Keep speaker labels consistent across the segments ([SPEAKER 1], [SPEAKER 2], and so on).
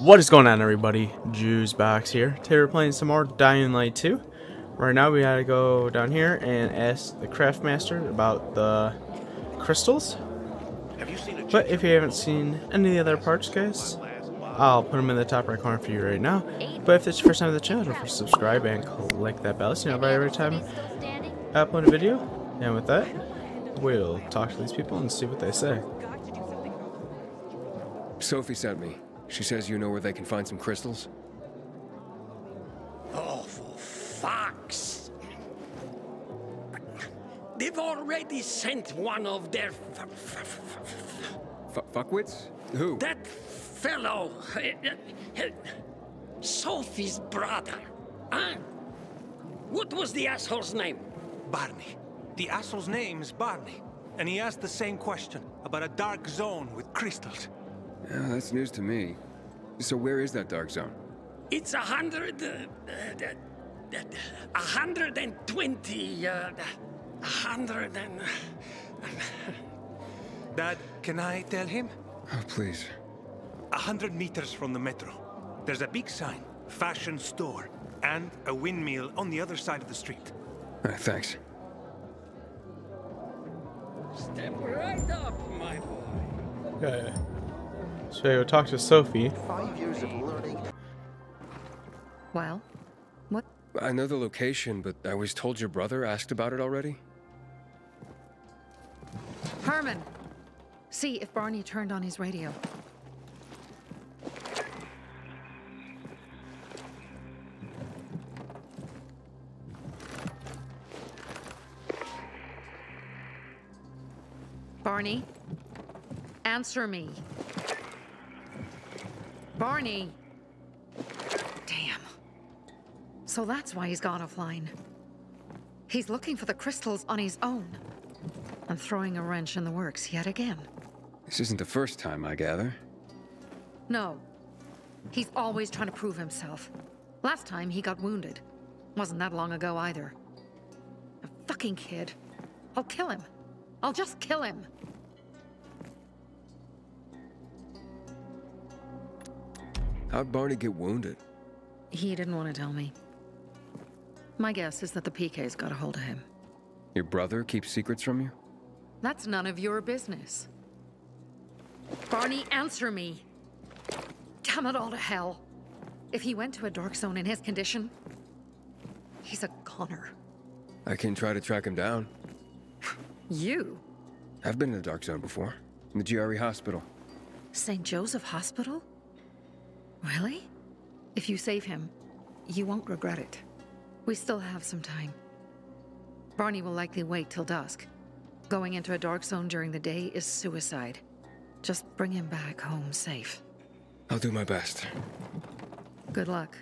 [SPEAKER 1] What is going on everybody? Juicebox here. Today we're playing some more Dying Light 2. Right now we gotta go down here and ask the craftmaster about the crystals. But if you haven't seen any of the other parts guys, I'll put them in the top right corner for you right now. But if it's your first time to the channel, don't forget to subscribe and click that bell so you know about every time I upload a video. And with that, we'll talk to these people and see what they say.
[SPEAKER 2] Sophie sent me. She says you know where they can find some crystals.
[SPEAKER 3] Oh, for fuck's They've already sent one of their... f- f- f- f-
[SPEAKER 2] F fuckwits? Who?
[SPEAKER 3] that fellow... Sophie's brother. Huh? What was the asshole's name?
[SPEAKER 4] Barney. The asshole's name is Barney. And he asked the same question about a dark zone with crystals.
[SPEAKER 2] Yeah, that's news to me. So where is that dark zone?
[SPEAKER 3] It's a hundred... Uh, uh, a hundred and twenty... Uh, a hundred and...
[SPEAKER 4] Dad, can I tell him?
[SPEAKER 2] Oh, please.
[SPEAKER 4] A hundred meters from the metro. There's a big sign, fashion store, and a windmill on the other side of the street.
[SPEAKER 2] Uh, thanks.
[SPEAKER 3] Step right up, my boy.
[SPEAKER 1] Okay. So I go talk to Sophie.
[SPEAKER 5] Five years of learning
[SPEAKER 6] Well, what?
[SPEAKER 2] I know the location, but I was told your brother asked about it already.
[SPEAKER 6] Herman! See if Barney turned on his radio. Barney? Answer me. Barney! Damn. So that's why he's gone offline. He's looking for the crystals on his own. And throwing a wrench in the works yet again.
[SPEAKER 2] This isn't the first time, I gather.
[SPEAKER 6] No. He's always trying to prove himself. Last time he got wounded. Wasn't that long ago either. A fucking kid. I'll kill him. I'll just kill him.
[SPEAKER 2] How'd Barney get wounded?
[SPEAKER 6] He didn't want to tell me. My guess is that the PK's got a hold of him.
[SPEAKER 2] Your brother keeps secrets from you?
[SPEAKER 6] That's none of your business. Barney, answer me. Damn it all to hell. If he went to a dark zone in his condition, he's a goner.
[SPEAKER 2] I can try to track him down.
[SPEAKER 6] You?
[SPEAKER 2] I've been in the dark zone before. In the GRE hospital.
[SPEAKER 6] St. Joseph Hospital? Really? If you save him, you won't regret it. We still have some time. Barney will likely wait till dusk. Going into a dark zone during the day is suicide. Just bring him back home safe.
[SPEAKER 2] I'll do my best.
[SPEAKER 6] Good luck.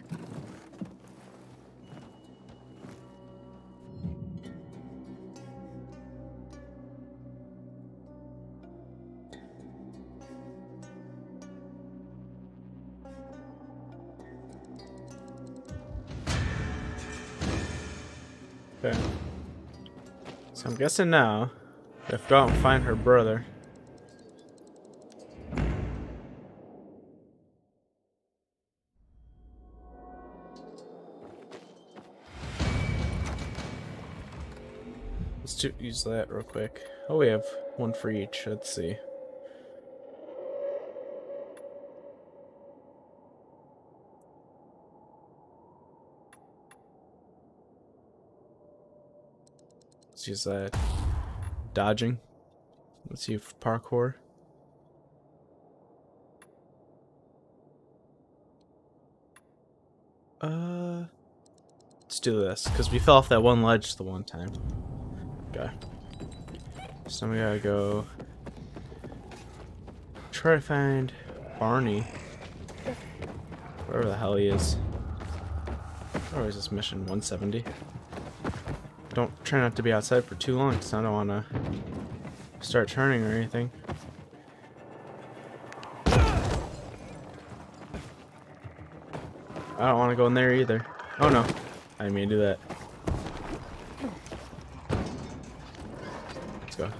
[SPEAKER 1] So I'm guessing now, we have to find her brother. Let's do, use that real quick. Oh, we have one for each. Let's see. Let's use that. Dodging. Let's see if parkour. Uh, let's do this because we fell off that one ledge the one time. Okay. So we gotta go try to find Barney. Wherever the hell he is. Where is this mission? 170. Don't try not to be outside for too long because I don't want to start turning or anything. I don't want to go in there either. Oh no. I didn't mean to do that. Let's go.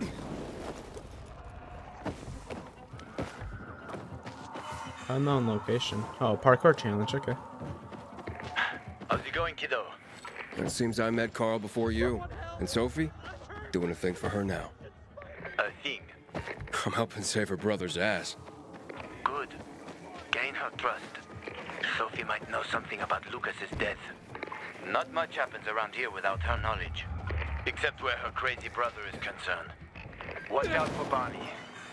[SPEAKER 1] Unknown location. Oh, parkour challenge. Okay.
[SPEAKER 5] How's it going, kiddo?
[SPEAKER 2] It seems I met Carl before you. And Sophie? Doing a thing for her now.
[SPEAKER 5] A thing.
[SPEAKER 2] I'm helping save her brother's ass.
[SPEAKER 5] Good. Gain her trust. Sophie might know something about Lucas's death. Not much happens around here without her knowledge. Except where her crazy brother is concerned. Watch out for Barney.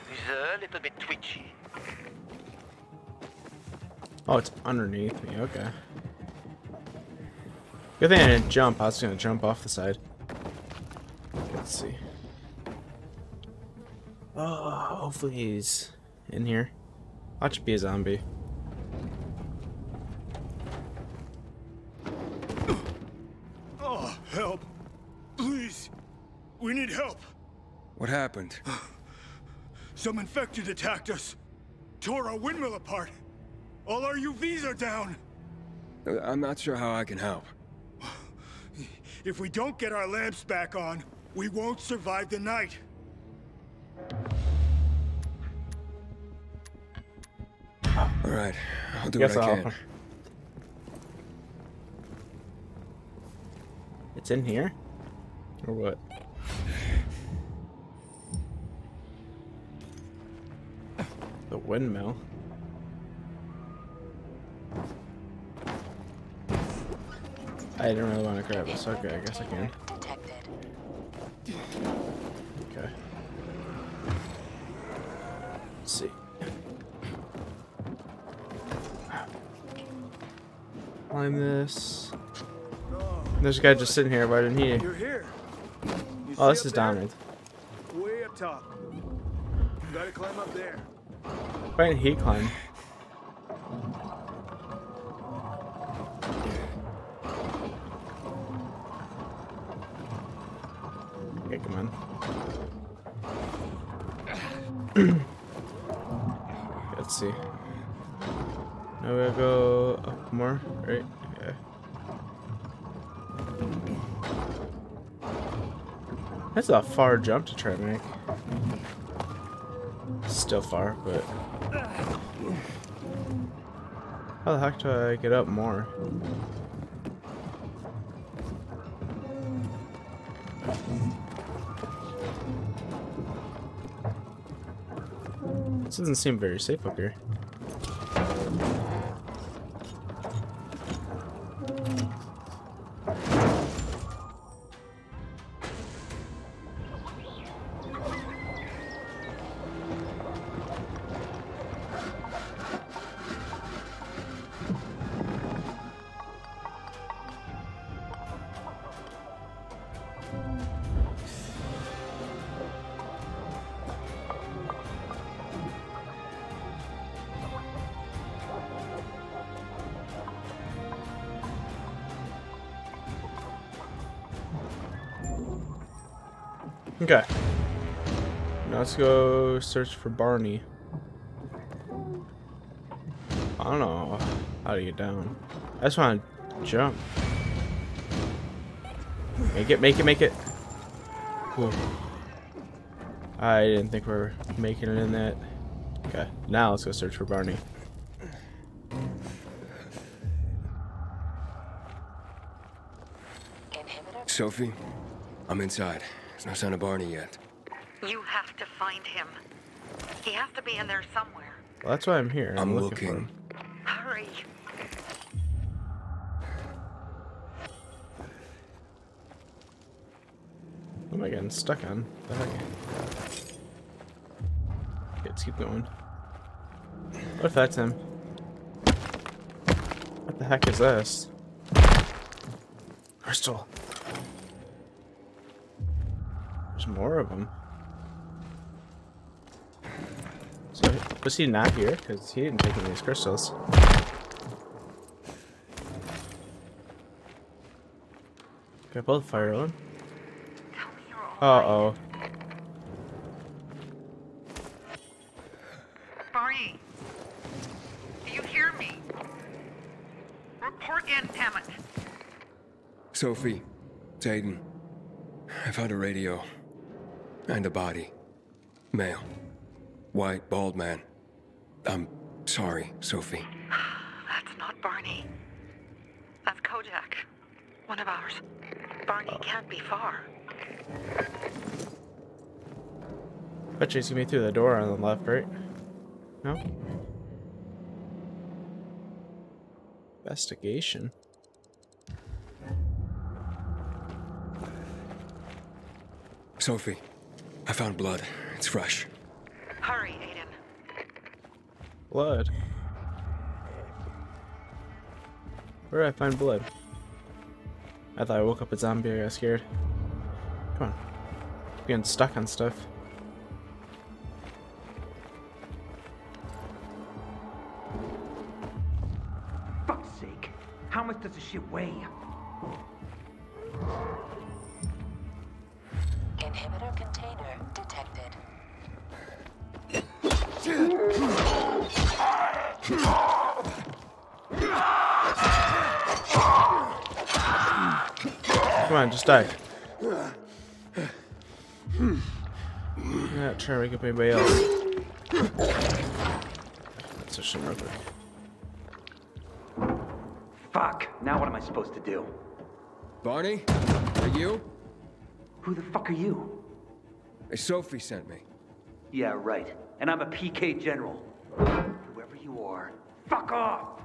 [SPEAKER 5] He's a little bit twitchy.
[SPEAKER 1] Oh, it's underneath me. Okay. Good thing I didn't jump. I was gonna jump off the side. Let's see. Oh, hopefully he's in here. Watch be a zombie.
[SPEAKER 7] Oh, help. Please. We need help.
[SPEAKER 2] What happened?
[SPEAKER 7] Some infected attacked us. Tore our windmill apart. All our UVs are down.
[SPEAKER 2] I'm not sure how I can help.
[SPEAKER 7] If we don't get our lamps back on, we won't survive the night.
[SPEAKER 2] All right, I'll do
[SPEAKER 1] Guess
[SPEAKER 2] what I
[SPEAKER 1] I'll.
[SPEAKER 2] can.
[SPEAKER 1] It's in here? Or what? The windmill. I didn't really want to grab this. Okay, I guess I can.
[SPEAKER 8] Detected.
[SPEAKER 1] Okay. Let's see. Climb this. There's a guy just sitting here. Why didn't he?
[SPEAKER 7] You're here. You
[SPEAKER 1] Oh, this is? Donald.
[SPEAKER 7] Way up top. You gotta climb up there.
[SPEAKER 1] Why didn't he climb? Right? Yeah. That's a far jump to try to make. Still far, but how the heck do I get up more? This doesn't seem very safe up here. Let's go search for Barney. I don't know how to get down. I just want to jump. Make it, make it, make it. Whew. I didn't think we are making it in that. Okay, now let's go search for Barney.
[SPEAKER 2] Sophie, I'm inside. There's no sign of Barney yet.
[SPEAKER 9] You have to find him. He has to be in there somewhere.
[SPEAKER 1] Well, that's why I'm here. I'm,
[SPEAKER 2] I'm
[SPEAKER 1] looking. for
[SPEAKER 2] looking.
[SPEAKER 1] him.
[SPEAKER 9] Hurry.
[SPEAKER 1] What am I getting stuck on? The heck? Okay, let's keep going. What if that's him? What the heck is this? Crystal. There's more of them. Was he not here? Because he didn't take any of these crystals. Can I pull the fire on?
[SPEAKER 9] Tell me you're all
[SPEAKER 1] Uh
[SPEAKER 9] right.
[SPEAKER 1] oh.
[SPEAKER 9] Barney. Do you hear me? Report in, damn.
[SPEAKER 2] Sophie, it's Aiden. I found a radio. And a body. Male. White, bald man. I'm Sorry, Sophie.
[SPEAKER 6] That's not Barney. That's Kojak. One of ours. Barney oh. can't be far.
[SPEAKER 1] Bet chasing me through the door on the left, right? No? Investigation.
[SPEAKER 2] Sophie, I found blood. It's fresh.
[SPEAKER 6] Hurry, Aiden.
[SPEAKER 1] Blood. Where did I find blood? I thought I woke up a zombie, I got scared. Come on. I'm getting stuck on stuff.
[SPEAKER 10] Fuck's sake. How much does this shit weigh?
[SPEAKER 1] Come on, just die. I'm Not trying to wake up anybody else. Let's switch them real quick.
[SPEAKER 10] Fuck. Now what am I supposed to do?
[SPEAKER 2] Barney? Are you?
[SPEAKER 10] Who the fuck are you?
[SPEAKER 2] Hey, Sophie sent me.
[SPEAKER 10] Yeah, right. And I'm a PK general. Whoever you are, fuck off!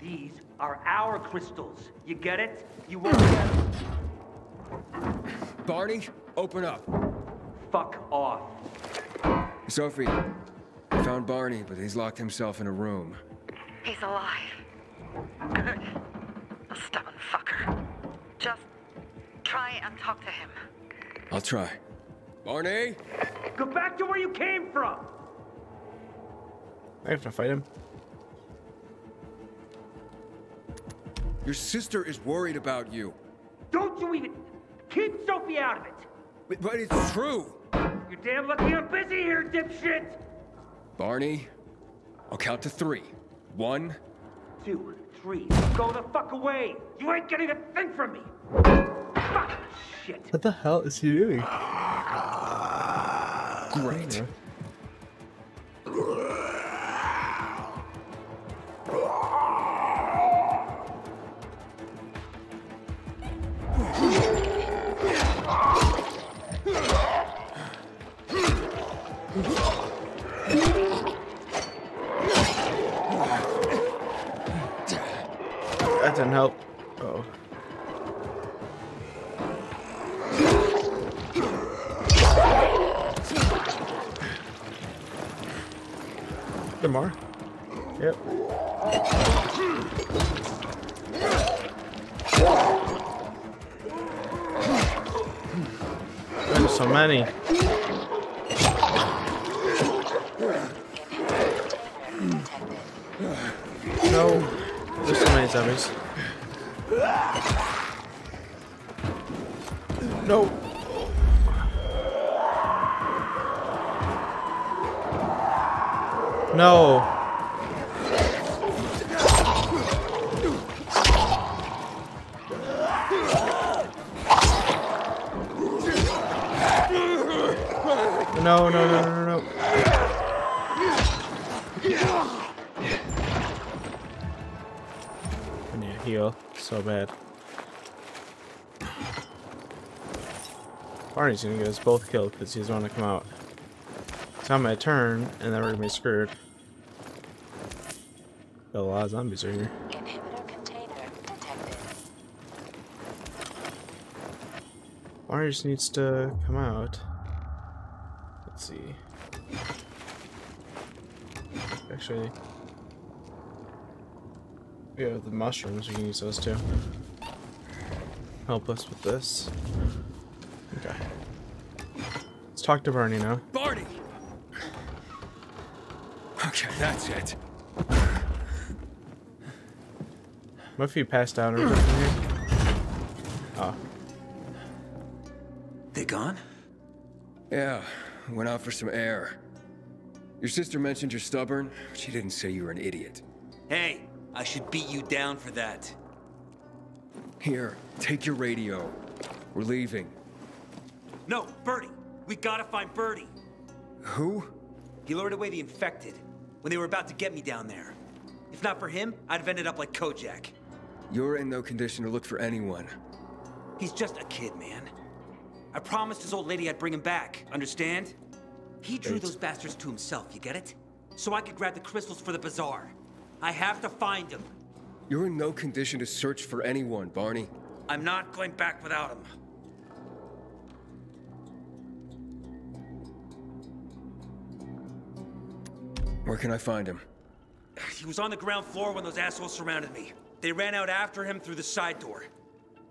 [SPEAKER 10] These are our crystals. You get it? You won't get them.
[SPEAKER 2] Barney, open up.
[SPEAKER 10] Fuck off.
[SPEAKER 2] Sophie, I found Barney, but he's locked himself in a room.
[SPEAKER 6] He's alive. Good. A stubborn fucker. Just try and talk to him.
[SPEAKER 2] I'll try. Barney?
[SPEAKER 10] Go back to where you came from!
[SPEAKER 1] I have to fight him.
[SPEAKER 2] Your sister is worried about you.
[SPEAKER 10] Don't you even... Keep Sophie out of it!
[SPEAKER 2] But, but it's true.
[SPEAKER 10] You're damn lucky I'm busy here, dipshit!
[SPEAKER 2] Barney, I'll count to three. One,
[SPEAKER 10] Two, three, go the fuck away! You ain't getting a thing from me! Fuck! Shit.
[SPEAKER 1] What the hell is he doing?
[SPEAKER 2] great.
[SPEAKER 1] No. There's so many zombies. No. No, no, no, no, no, no. Heal so bad. Barney's gonna get us both killed because he's to come out. It's on my turn, and then we're gonna be screwed. Got a lot of zombies right here.
[SPEAKER 8] Inhibitor container detected.
[SPEAKER 1] Barney just needs to come out. Let's see. Actually, we have the mushrooms. We can use those too. Help us with this. Okay. Let's talk to Barney now.
[SPEAKER 2] Barney! Okay, that's it.
[SPEAKER 1] What if he passed out or something here? Oh,
[SPEAKER 10] They gone?
[SPEAKER 2] Yeah, went out for some air. Your sister mentioned you're stubborn. She didn't say you were an idiot.
[SPEAKER 11] Hey, I should beat you down for that.
[SPEAKER 2] Here, take your radio. We're leaving.
[SPEAKER 11] No, Birdie. We gotta find Birdie.
[SPEAKER 2] Who?
[SPEAKER 11] He lured away the infected.
[SPEAKER 10] when they were about to get me down there. If not for him, I'd have ended up like Kojak.
[SPEAKER 2] You're in no condition to look for anyone.
[SPEAKER 10] He's just a kid, man. I promised his old lady I'd bring him back, understand? He drew those bastards to himself, you get it? So I could grab the crystals for the bazaar. I have to find him.
[SPEAKER 2] You're in no condition to search for anyone, Barney.
[SPEAKER 10] I'm not going back without him.
[SPEAKER 2] Where can I find him?
[SPEAKER 10] He was on the ground floor when those assholes surrounded me. They ran out after him through the side door.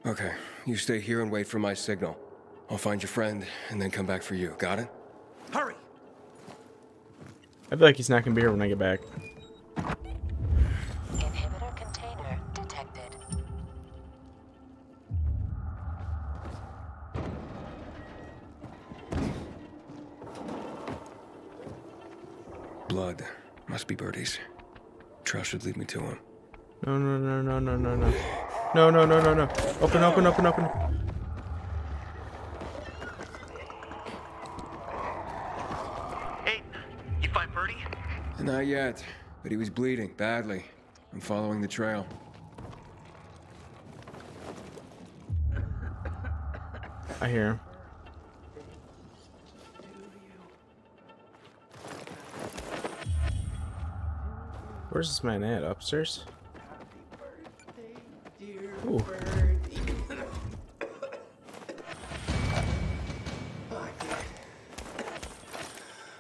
[SPEAKER 2] Okay, you stay here and wait for my signal. I'll find your friend and then come back for you. Got it?
[SPEAKER 10] Hurry!
[SPEAKER 1] I feel like he's not gonna be here when I get back.
[SPEAKER 2] Must be Birdie's. Trail should lead me to him.
[SPEAKER 1] No, no, no, no, no, no, no. No, no, no, no, no. Open, open, open, open.
[SPEAKER 5] Hey, you find Birdie?
[SPEAKER 2] Not yet, but he was bleeding badly. I'm following the trail.
[SPEAKER 1] I hear him. Where's this man at? Upstairs? Ooh.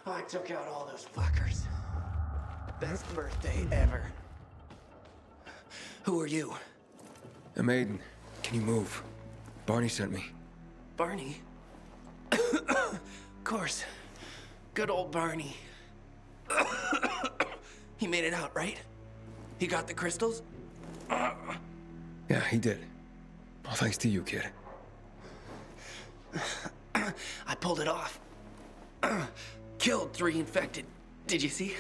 [SPEAKER 3] I took out all those fuckers. Best birthday ever. Who are you?
[SPEAKER 2] A maiden. Can you move? Barney sent me.
[SPEAKER 3] Barney? of course. Good old Barney. He made it out, right? He got the crystals?
[SPEAKER 2] Yeah, he did. All thanks to you, kid.
[SPEAKER 3] I pulled it off. Killed three infected. Did you see?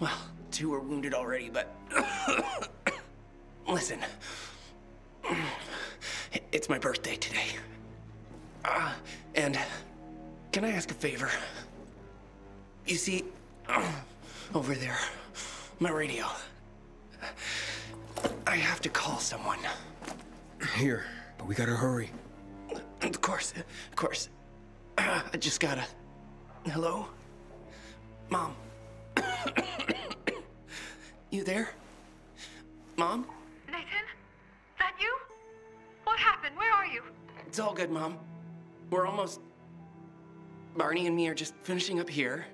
[SPEAKER 3] Well, two were wounded already, but. Listen. It's my birthday today. Uh, and. Can I ask a favor? You see. Over there. My radio. I have to call someone.
[SPEAKER 2] Here, but we gotta hurry.
[SPEAKER 3] Of course, of course. I just gotta. Hello? Mom? you there? Mom?
[SPEAKER 9] Nathan? That you? What happened? Where are you?
[SPEAKER 3] It's all good, Mom. We're almost. Barney and me are just finishing up here.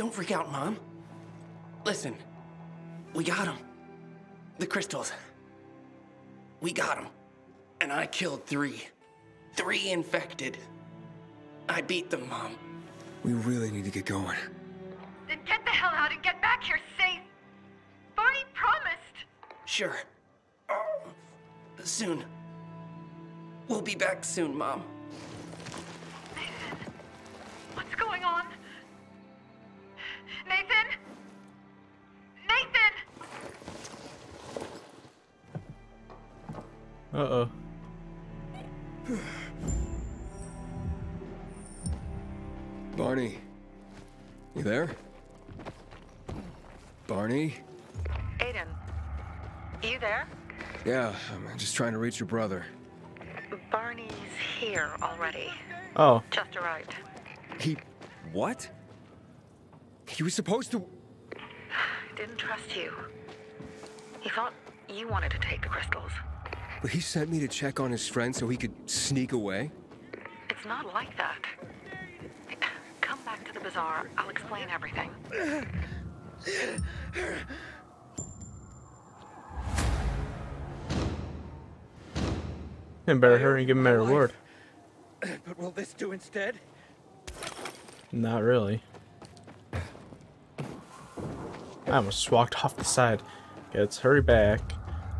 [SPEAKER 3] Don't freak out, Mom. Listen, we got him. The crystals. We got him. And I killed three. Three infected. I beat them, Mom.
[SPEAKER 2] We really need to get going.
[SPEAKER 9] Then get the hell out and get back here safe! Barney promised!
[SPEAKER 3] Sure. Oh, soon. We'll be back soon, Mom.
[SPEAKER 1] Uh-oh.
[SPEAKER 2] Barney. You there? Barney?
[SPEAKER 9] Aiden, you there?
[SPEAKER 2] Yeah, I'm just trying to reach your brother.
[SPEAKER 9] Barney's here already.
[SPEAKER 1] Oh.
[SPEAKER 9] Just arrived.
[SPEAKER 2] He. what? He was supposed to.
[SPEAKER 9] Didn't trust you. He thought you wanted to take the crystals.
[SPEAKER 2] But he sent me to check on his friend so he could sneak away?
[SPEAKER 9] It's not like that. Come back to the bazaar. I'll explain everything.
[SPEAKER 1] And better hurry and give him a reward.
[SPEAKER 12] But will this do instead?
[SPEAKER 1] Not really. I almost walked off the side. Okay, let's hurry back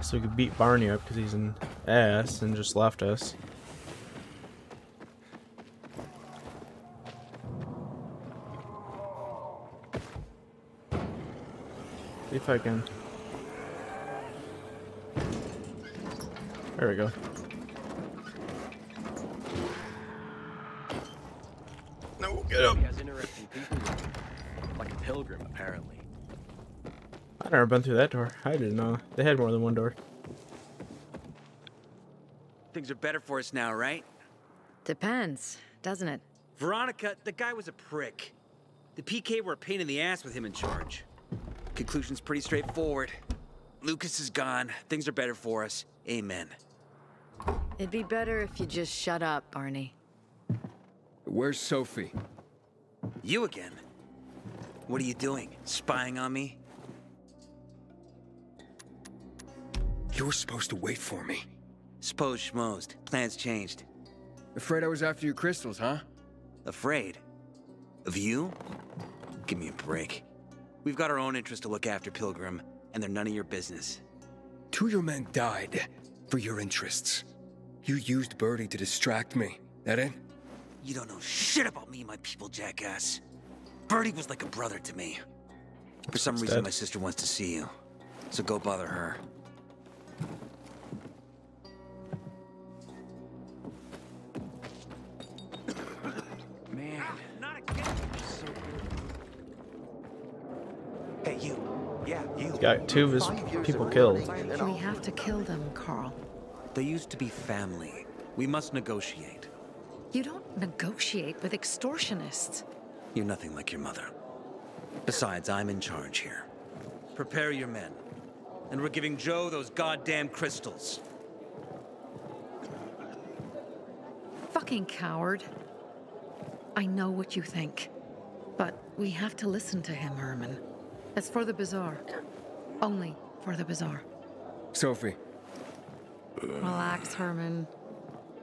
[SPEAKER 1] so we could beat Barney up because he's an ass and just left us. See if I can. There we go.
[SPEAKER 3] No
[SPEAKER 1] No, get up.
[SPEAKER 13] He has interesting people. Like a pilgrim, apparently.
[SPEAKER 1] I've never been through that door. I didn't know they had more than one door.
[SPEAKER 10] Things are better for us now, right?
[SPEAKER 6] Depends, doesn't it?
[SPEAKER 10] Veronica, the guy was a prick. The PK were a pain in the ass with him in charge. Conclusion's pretty straightforward. Lucas is gone. Things are better for us. Amen.
[SPEAKER 14] It'd be better if you just shut up, Barney.
[SPEAKER 2] Where's Sophie?
[SPEAKER 10] You again? What are you doing? Spying on me?
[SPEAKER 2] You were supposed to wait for me.
[SPEAKER 10] Suppose schmozed. Plans changed.
[SPEAKER 2] Afraid I was after your crystals, huh?
[SPEAKER 10] Afraid? Of you? Give me a break. We've got our own interests to look after, Pilgrim, and they're none of your business.
[SPEAKER 2] Two of your men died for your interests. You used Birdie to distract me. That it?
[SPEAKER 10] You don't know shit about me and my people, jackass. Birdie was like a brother to me. For some
[SPEAKER 1] He's
[SPEAKER 10] reason,
[SPEAKER 1] dead.
[SPEAKER 10] my sister wants to see you. So go bother her.
[SPEAKER 1] Got two of his people killed.
[SPEAKER 6] We have to kill them, Carl.
[SPEAKER 10] They used to be family. We must negotiate.
[SPEAKER 6] You don't negotiate with extortionists.
[SPEAKER 10] You're nothing like your mother. Besides, I'm in charge here. Prepare your men. And we're giving Joe those goddamn crystals.
[SPEAKER 6] Fucking coward. I know what you think. But we have to listen to him, Herman. It's for the bazaar. Only for the bazaar.
[SPEAKER 2] Sophie.
[SPEAKER 6] Relax, Herman.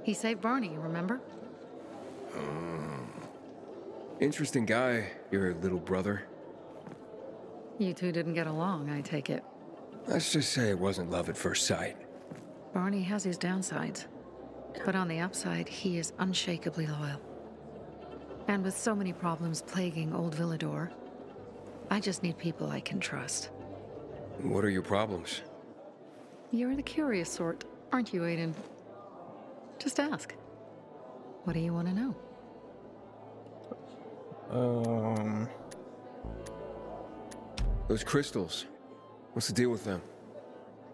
[SPEAKER 6] He saved Barney, remember? Oh.
[SPEAKER 2] Interesting guy, your little brother.
[SPEAKER 6] You two didn't get along, I take it.
[SPEAKER 2] Let's just say it wasn't love at first sight.
[SPEAKER 6] Barney has his downsides. But on the upside, he is unshakably loyal. And with so many problems plaguing Old Villedor, I just need people I can trust.
[SPEAKER 2] What are your problems?
[SPEAKER 6] You're the curious sort, aren't you, Aiden? Just ask. What do you want to know?
[SPEAKER 1] Um,
[SPEAKER 2] Those crystals. What's the deal with them?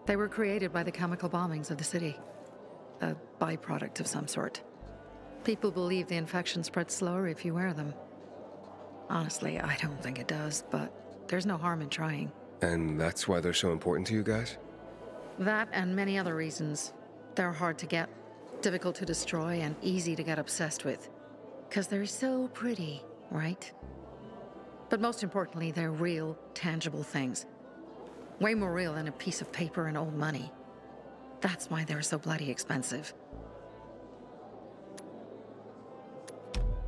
[SPEAKER 6] They were created by the chemical bombings of the city. A byproduct of some sort. People believe the infection spreads slower if you wear them. Honestly, I don't think it does, but there's no harm in trying.
[SPEAKER 2] And that's why they're so important to you guys?
[SPEAKER 6] That and many other reasons. They're hard to get, difficult to destroy, and easy to get obsessed with. Because they're so pretty, right? But most importantly, they're real, tangible things. Way more real than a piece of paper and old money. That's why they're so bloody expensive.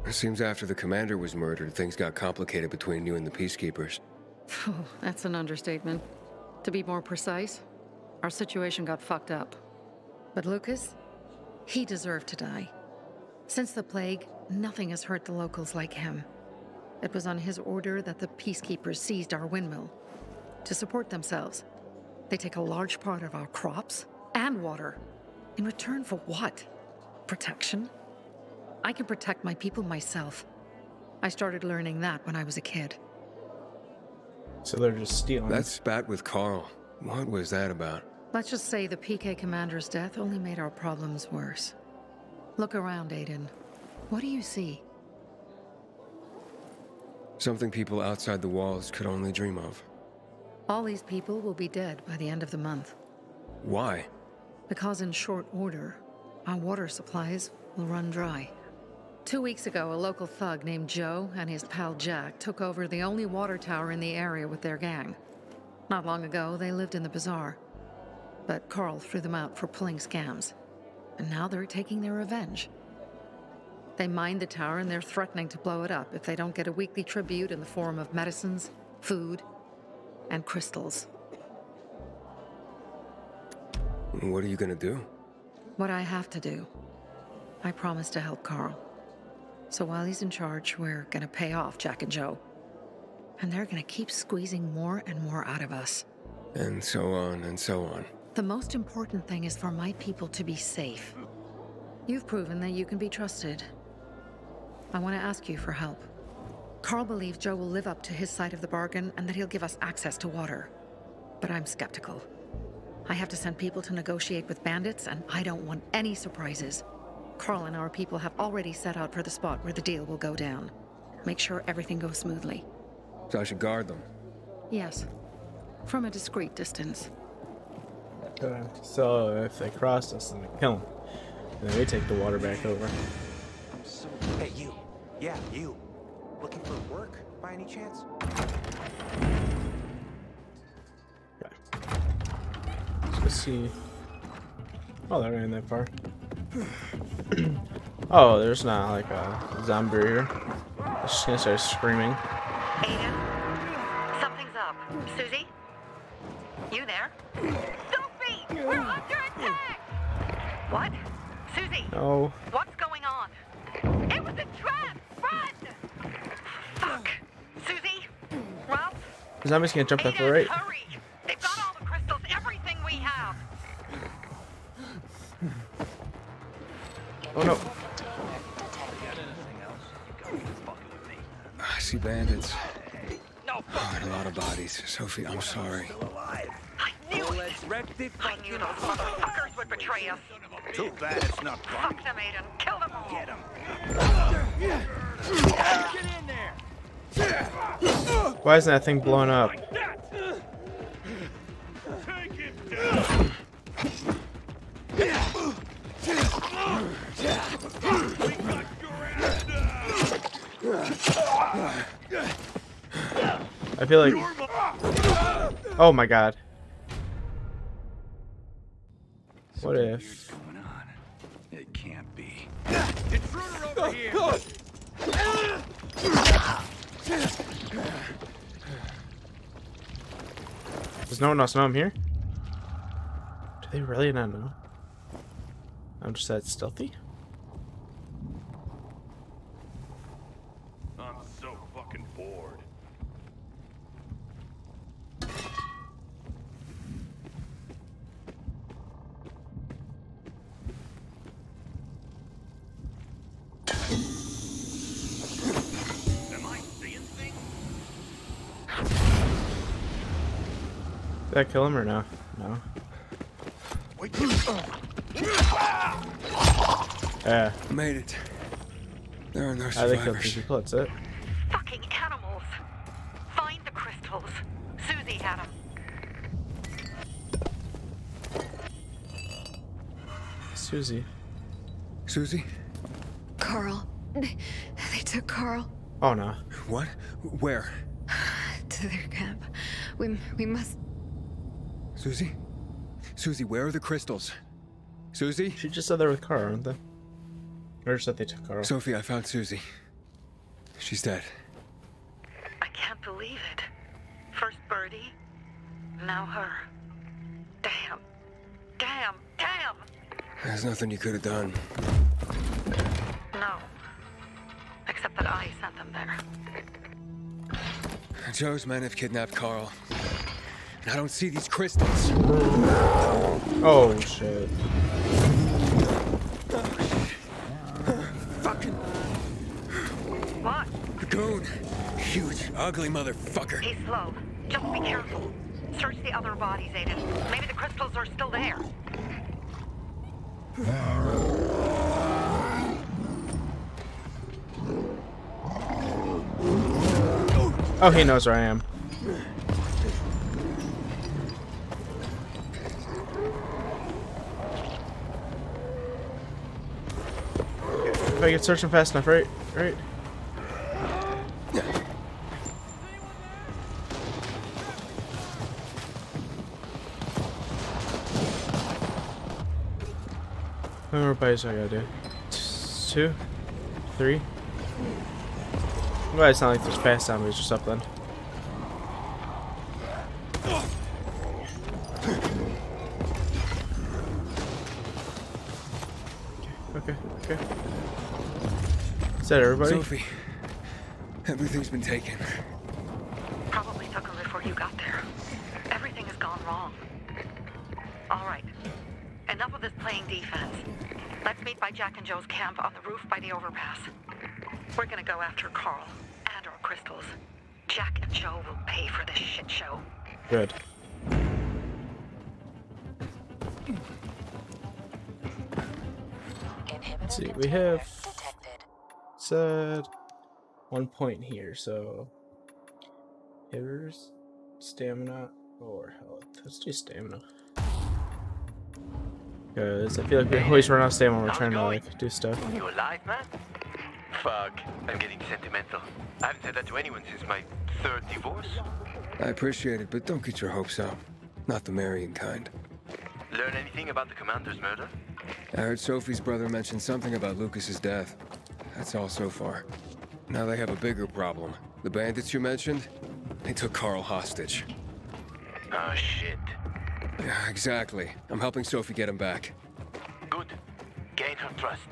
[SPEAKER 2] It seems after the commander was murdered, things got complicated between you and the Peacekeepers.
[SPEAKER 6] That's an understatement. To be more precise, our situation got fucked up. But Lucas, he deserved to die. Since the plague, nothing has hurt the locals like him. It was on his order that the peacekeepers seized our windmill. To support themselves, they take a large part of our crops and water. In return for what? Protection? I can protect my people myself. I started learning that when I was a kid.
[SPEAKER 1] So they're just stealing.
[SPEAKER 2] That spat with Carl. What was that about?
[SPEAKER 6] Let's just say the PK commander's death only made our problems worse. Look around, Aiden. What do you see?
[SPEAKER 2] Something people outside the walls could only dream of.
[SPEAKER 6] All these people will be dead by the end of the month.
[SPEAKER 2] Why?
[SPEAKER 6] Because in short order, our water supplies will run dry. Two weeks ago, a local thug named Joe and his pal Jack took over the only water tower in the area with their gang. Not long ago, they lived in the bazaar. But Carl threw them out for pulling scams. And now they're taking their revenge. They mined the tower and they're threatening to blow it up if they don't get a weekly tribute in the form of medicines, food, and crystals.
[SPEAKER 2] What are you gonna do?
[SPEAKER 6] What I have to do. I promise to help Carl. So while he's in charge, we're gonna pay off Jack and Joe. And they're gonna keep squeezing more and more out of us.
[SPEAKER 2] And so on and so on.
[SPEAKER 6] The most important thing is for my people to be safe. You've proven that you can be trusted.
[SPEAKER 15] I want to ask you for help. Carl believes Joe will live up to his side of the bargain and that he'll give us access to water. But I'm skeptical. I have to send people to negotiate with bandits, and I don't want any surprises. Carl and our people have already set out for the spot where the deal will go down. Make sure everything goes smoothly.
[SPEAKER 2] So I should guard them.
[SPEAKER 15] Yes. From a discreet distance.
[SPEAKER 1] Okay. So if they cross us, then we kill them. And then we take the water back over.
[SPEAKER 10] Hey, you. Yeah, you. Looking for work by any chance? Okay.
[SPEAKER 1] Let's see. Oh, that ran that far. Oh, there's not like a zombie here. It's just gonna start screaming.
[SPEAKER 6] Aiden, something's up. Susie? You there? Sophie! We're under attack! What? Susie?
[SPEAKER 1] No.
[SPEAKER 6] What's going on? It was a trap! Run! Fuck! Susie? Ralph?
[SPEAKER 1] Zombie's gonna jump left or right.
[SPEAKER 6] Hurry!
[SPEAKER 2] Sophie, I'm sorry.
[SPEAKER 6] I knew it! I knew those motherfuckers would betray us!
[SPEAKER 13] Too bad it's not fun.
[SPEAKER 6] Fuck them, Aiden! Kill them all! Get them!
[SPEAKER 1] Why isn't that thing blowing up? I feel like. Oh my god. What if?
[SPEAKER 13] It can't be. Intruder over oh, here!
[SPEAKER 1] Does no one else know I'm here? Do they really not know? I'm just that stealthy? That kill him or no? No. Yeah.
[SPEAKER 2] Made it. There are no
[SPEAKER 1] I think killed
[SPEAKER 2] survivors.
[SPEAKER 1] two that's it.
[SPEAKER 6] Fucking animals! Find the crystals. Susie had them.
[SPEAKER 1] Susie.
[SPEAKER 2] Susie?
[SPEAKER 14] Carl. They, they took Carl
[SPEAKER 1] Oh no.
[SPEAKER 2] What? Where?
[SPEAKER 14] to their camp. We, we must.
[SPEAKER 2] Susie? Susie, where are the crystals? Susie?
[SPEAKER 1] She just said they're with Carl, aren't they? Or just that they took Carl.
[SPEAKER 2] Sophie, I found Susie. She's dead.
[SPEAKER 6] I can't believe it. First Birdie, now her. Damn. Damn. Damn!
[SPEAKER 2] There's nothing you could have done.
[SPEAKER 6] No. Except that I sent them there.
[SPEAKER 2] Joe's men have kidnapped Carl. And I don't see these crystals.
[SPEAKER 1] Oh shit.
[SPEAKER 2] Fucking
[SPEAKER 6] What?
[SPEAKER 2] goon. Huge, ugly motherfucker.
[SPEAKER 6] He's slow. Just be careful. Search the other bodies, Aiden. Maybe the crystals are still there.
[SPEAKER 1] Oh, he knows where I am. Oh, I get searching fast enough, right? Right? How many more bites I gotta do? Two? Three? Well, it's not like there's fast zombies or something. Is that everybody?
[SPEAKER 2] Sophie, everything's been taken.
[SPEAKER 6] Probably took them before you got there. Everything has gone wrong. All right. Enough of this playing defense.
[SPEAKER 9] Let's meet by Jack and Joe's camp on the roof by the overpass. We're gonna go after Carl and our crystals. Jack and Joe will pay for this shit show.
[SPEAKER 1] Good. Let's see, we have said one point here, so hitters, stamina, or health. Let's do stamina. Because I feel like we always run out of stamina when we're trying to like do stuff.
[SPEAKER 5] You alive, man? Fuck, I'm getting sentimental. I haven't said that to anyone since my third divorce.
[SPEAKER 2] I appreciate it, but don't get your hopes up. Not the marrying kind.
[SPEAKER 5] Learn anything about the commander's murder?
[SPEAKER 2] I heard Sophie's brother mention something about Lucas's death. That's all so far. Now they have a bigger problem. The bandits you mentioned, they took Carl hostage.
[SPEAKER 5] Oh, shit.
[SPEAKER 2] Yeah, exactly. I'm helping Sophie get him back.
[SPEAKER 5] Good. Gain her trust.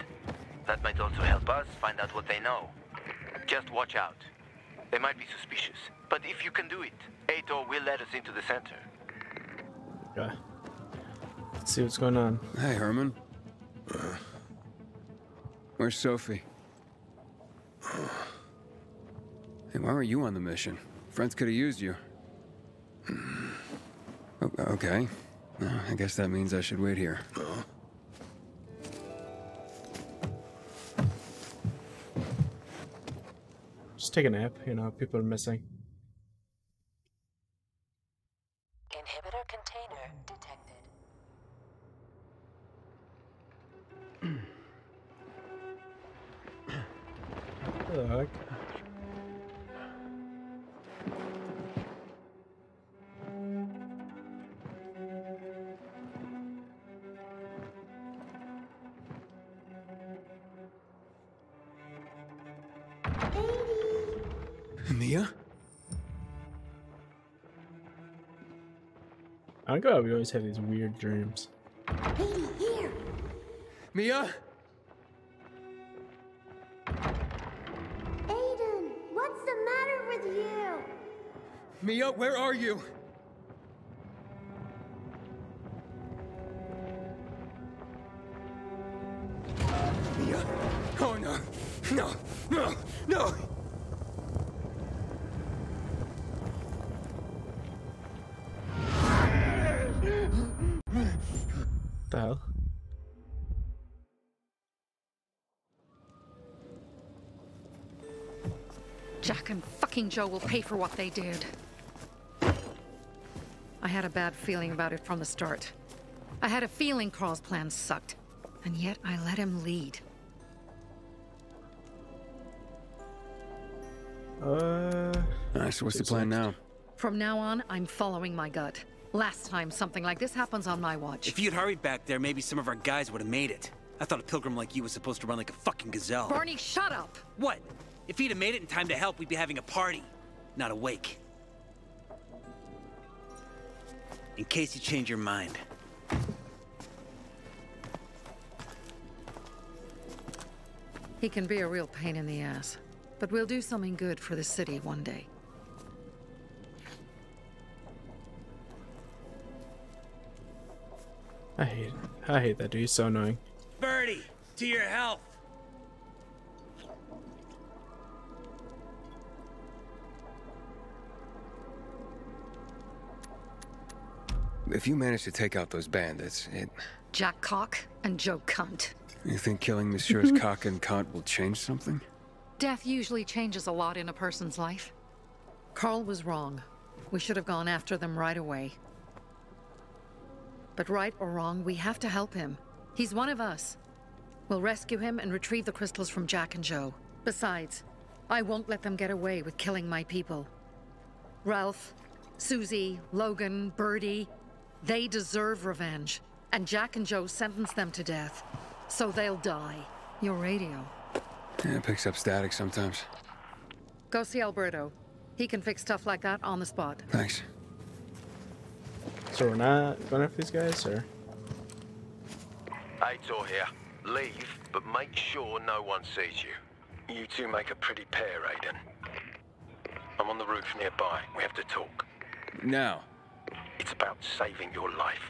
[SPEAKER 5] That might also help us find out what they know. Just watch out. They might be suspicious, but if you can do it, Aitor will let us into the center.
[SPEAKER 1] Yeah. Let's see what's going on.
[SPEAKER 2] Hey, Herman. Uh, where's Sophie? Hey, why were you on the mission? Friends could have used you. Okay. Uh, I guess that means I should wait here.
[SPEAKER 1] Just take a nap, you know, people are missing. We always have these weird dreams.
[SPEAKER 2] here. Mia?
[SPEAKER 16] Aiden, what's the matter with you?
[SPEAKER 2] Mia, where are you?
[SPEAKER 6] And Joe will pay for what they did. I had a bad feeling about it from the start. I had a feeling Carl's plan sucked, and yet I let him lead.
[SPEAKER 1] Uh.
[SPEAKER 2] Alright, so what's the plan now?
[SPEAKER 6] From now on, I'm following my gut. Last time something like this happens on my watch.
[SPEAKER 10] If you'd hurried back there, maybe some of our guys would have made it. I thought a pilgrim like you was supposed to run like a fucking gazelle.
[SPEAKER 6] Barney, shut up!
[SPEAKER 10] What? If he'd have made it in time to help, we'd be having a party, not a wake. In case you change your mind.
[SPEAKER 6] He can be a real pain in the ass. But we'll do something good for the city one day.
[SPEAKER 1] I hate it. I hate that dude. He's so annoying.
[SPEAKER 10] Birdie, to your health.
[SPEAKER 2] If you manage to take out those bandits, it.
[SPEAKER 6] Jack Cock and Joe Cunt.
[SPEAKER 2] You think killing Messieurs mm-hmm. Cock and Kant will change something?
[SPEAKER 6] Death usually changes a lot in a person's life. Carl was wrong. We should have gone after them right away. But right or wrong, we have to help him. He's one of us. We'll rescue him and retrieve the crystals from Jack and Joe. Besides, I won't let them get away with killing my people. Ralph, Susie, Logan, Birdie, they deserve revenge. And Jack and Joe sentenced them to death. So they'll die. Your radio.
[SPEAKER 2] Yeah, it picks up static sometimes.
[SPEAKER 6] Go see Alberto. He can fix stuff like that on the spot.
[SPEAKER 2] Thanks.
[SPEAKER 1] So we're not going after these guys, or?
[SPEAKER 5] Aitor here. Leave, but make sure no one sees you. You two make a pretty pair, Aiden. I'm on the roof nearby. We have to talk.
[SPEAKER 2] Now.
[SPEAKER 5] It's about saving your life.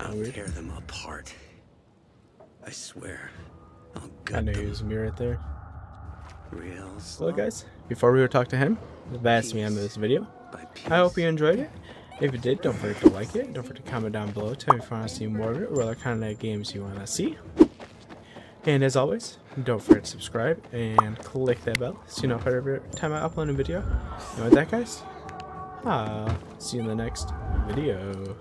[SPEAKER 17] I'll
[SPEAKER 1] weird.
[SPEAKER 17] tear them apart. I swear. I'll
[SPEAKER 1] I
[SPEAKER 17] gut
[SPEAKER 1] know
[SPEAKER 17] them.
[SPEAKER 1] he was me right there.
[SPEAKER 17] Real
[SPEAKER 1] Well, guys, before we go talk to him, that's the end of this video. I hope you enjoyed it. If you did, don't forget to like it. Don't forget to comment down below. Tell me if you want to see more of it or what kind of games you want to see. And as always, don't forget to subscribe and click that bell so you know every time I upload a video. And with that, guys, I'll see you in the next video.